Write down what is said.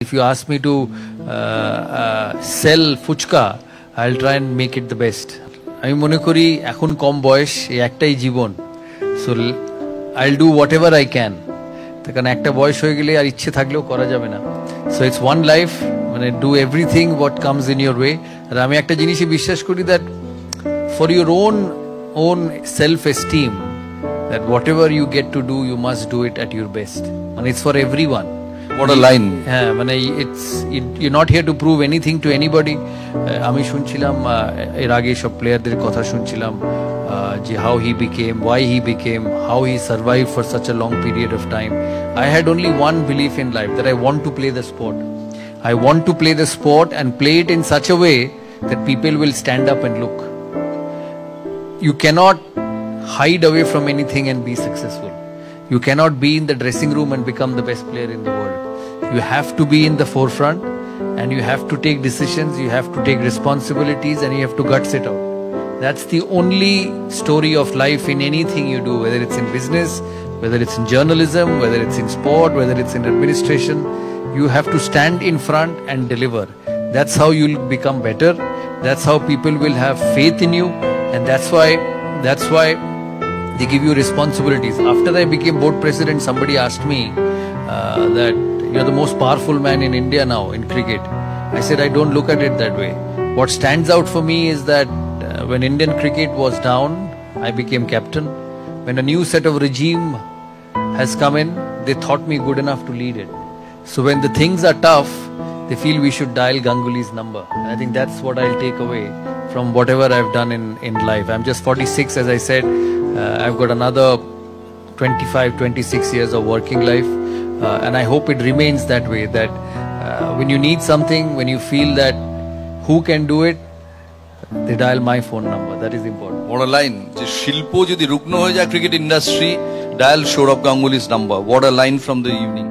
If you ask me to uh, uh, sell fuchka, I'll try and make it the best. আমি মনে করি এখন কম বয়স এই একটাই জীবন so I'll do whatever I can তার কারণ একটা বয়স হয়ে গেলে আর ইচ্ছে থাকলেও করা যাবে না সো ইটস ওয়ান লাইফ মানে do everything what comes in your way আর আমি একটা জিনিসই বিশ্বাস করি that for your own own self esteem that whatever you get to do, you must do it at your best. And it's for everyone. What a line. হ্যাঁ মানে it's you not here to prove anything to anybody আমি শুনছিলাম আহ, এর আগে সব প্লেয়ারদের কথা শুনছিলাম আহ, যে how he became why he became how he survive for such a long period of time I had only one belief in life that I want to play the sport I want to play the sport and play it in such a way that people will stand up and look. You cannot hide away from anything and be successful. You cannot be in the dressing room and become the best player in the world. You have to be in the forefront and you have to take decisions, you have to take responsibilities, and you have to guts it out. That's the only story of life in anything you do, whether it's in business, whether it's in journalism, whether it's in sport, whether it's in administration. You have to stand in front and deliver. That's how you'll become better. That's how people will have faith in you, and that's why that's why they give you responsibilities. After I became board president, somebody asked me uh, that you're the most powerful man in India now in cricket. I said I don't look at it that way. What stands out for me is that uh, when Indian cricket was down, I became captain. When a new set of regime has come in, they thought me good enough to lead it. So when the things are tough, they feel we should dial Ganguly's number. And I think that's what I'll take away from whatever I've done in, in life. I'm just 46, as I said. Uh, I've got another 25, 26 years of working life. Uh, and I hope it remains that way that uh, when you need something, when you feel that who can do it, they dial my phone number. That is important. What a line. যে শিল্প যদি রুগ্ন হয়ে যায় cricket industry gangulys number what a line from the evening